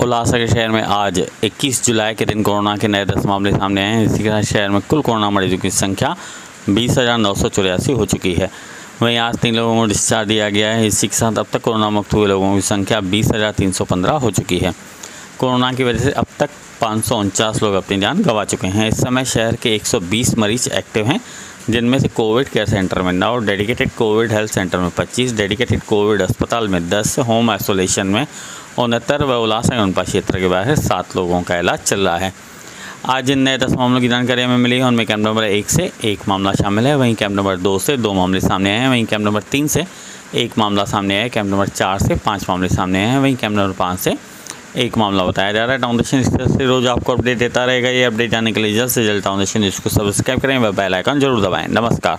उल्लासनगर शहर में आज 21 जुलाई के दिन कोरोना के नए दस मामले सामने आए हैं। इसी के साथ शहर में कुल कोरोना मरीजों की संख्या बीस हज़ार नौ सौ चौरासी हो चुकी है। वहीं आज तीन लोगों को डिस्चार्ज दिया गया है। इसी के साथ अब तक कोरोना मुक्त हुए लोगों की संख्या बीस हज़ार तीन सौ पंद्रह हो चुकी है। कोरोना की वजह से अब तक पाँच सौ उनचास लोग अपनी जान गंवा चुके हैं। इस समय शहर के 120 मरीज़ एक्टिव हैं, जिनमें से कोविड केयर सेंटर में नौ, डेडिकेटेड कोविड हेल्थ सेंटर में 25 डेडिकेटेड कोविड अस्पताल में 10 होम आइसोलेशन में उनहत्तर व उल्लासनगर उनपा क्षेत्र के बाहर सात लोगों का इलाज चल रहा है। आज जिन नए दस मामलों की जानकारी हमें मिली है। उनमें कैंप नंबर एक से एक मामला शामिल है। वहीं कैंप नंबर दो से दो मामले सामने आए हैं। वहीं कैंप नंबर तीन से एक मामला सामने आया है। कैंप नंबर चार से पाँच मामले सामने आए हैं। वहीं कैंप नंबर पाँच से एक मामला बताया जा रहा है। इस से रोज़ आपको अपडेट देता रहेगा। ये अपडेट आने के लिए जल्द से जल्द टाउन न्यूज़ को सब्सक्राइब करें व बेल आइकन ज़रूर दबाएँ। नमस्कार।